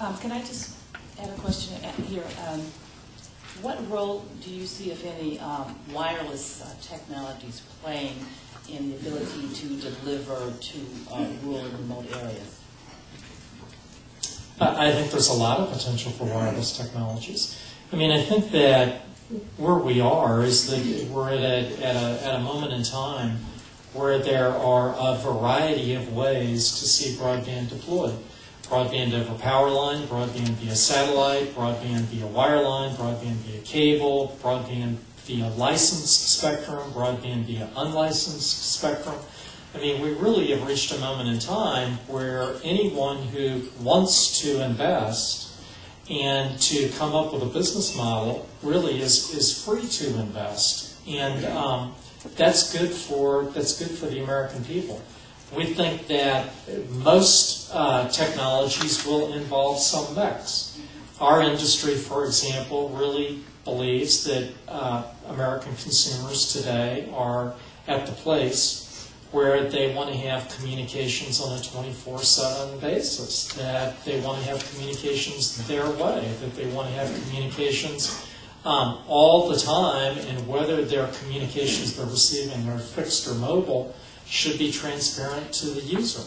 Um, Can I just add a question here? Um, What role do you see, if any, um, wireless uh, technologies playing in the ability to deliver to uh, rural and remote areas? I think there's a lot of potential for wireless technologies. I mean, I think that where we are is that we're at a, at a, at a moment in time where there are a variety of ways to see broadband deployed. Broadband over power line, broadband via satellite, broadband via wireline, broadband via cable, broadband via licensed spectrum, broadband via unlicensed spectrum. I mean, we really have reached a moment in time where anyone who wants to invest and to come up with a business model really is, is free to invest. And um, that's good for that's good for the American people. We think that most uh, technologies will involve some mix. Our industry, for example, really believes that uh, American consumers today are at the place where they want to have communications on a 24-7 basis, that they want to have communications their way, that they want to have communications um, all the time, and whether their communications they're receiving are fixed or mobile should be transparent to the user.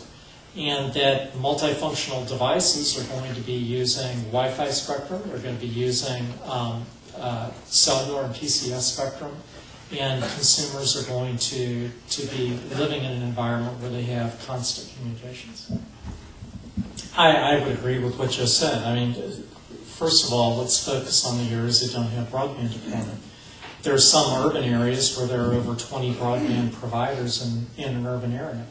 And that multifunctional devices are going to be using Wi-Fi spectrum, they're going to be using um, uh, cellular and PCS spectrum, and consumers are going to, to be living in an environment where they have constant communications. I, I would agree with what you said. I mean, first of all, let's focus on the areas that don't have broadband deployment. There are some urban areas where there are over 20 broadband providers in, in an urban area.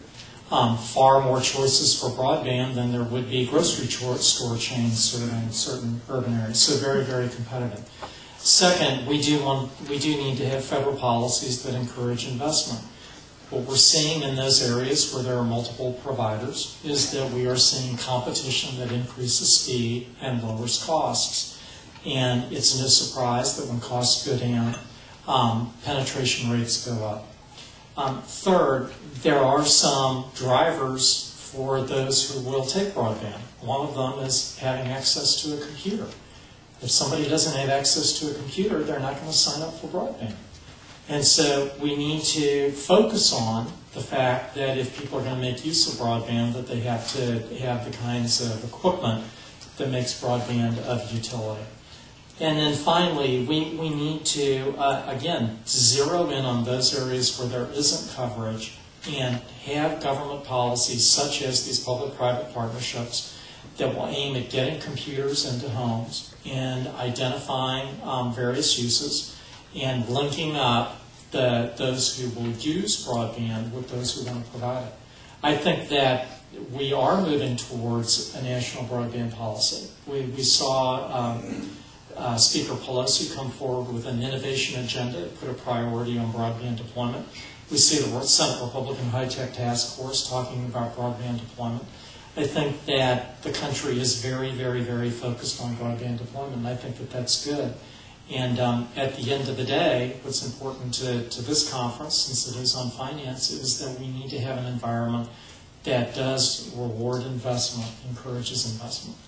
Um, far more choices for broadband than there would be grocery store chains serving certain urban areas. So very, very competitive. Second, we do want, we do need to have federal policies that encourage investment. What we're seeing in those areas where there are multiple providers is that we are seeing competition that increases speed and lowers costs. And it's no surprise that when costs go down, um, penetration rates go up. Um, third, there are some drivers for those who will take broadband. One of them is having access to a computer. If somebody doesn't have access to a computer, they're not going to sign up for broadband. And so we need to focus on the fact that if people are going to make use of broadband, that they have to have the kinds of equipment that makes broadband of utility. And then finally, we, we need to, uh, again, zero in on those areas where there isn't coverage and have government policies such as these public-private partnerships that will aim at getting computers into homes and identifying um, various uses and linking up the, those who will use broadband with those who want to provide it. I think that we are moving towards a national broadband policy. We, we saw um, uh, Speaker Pelosi come forward with an innovation agenda, put a priority on broadband deployment. We see the Senate Republican High Tech Task Force talking about broadband deployment. I think that the country is very, very, very focused on broadband deployment, and I think that that's good. And um, at the end of the day, what's important to, to this conference, since it is on finance, is that we need to have an environment that does reward investment, encourages investment.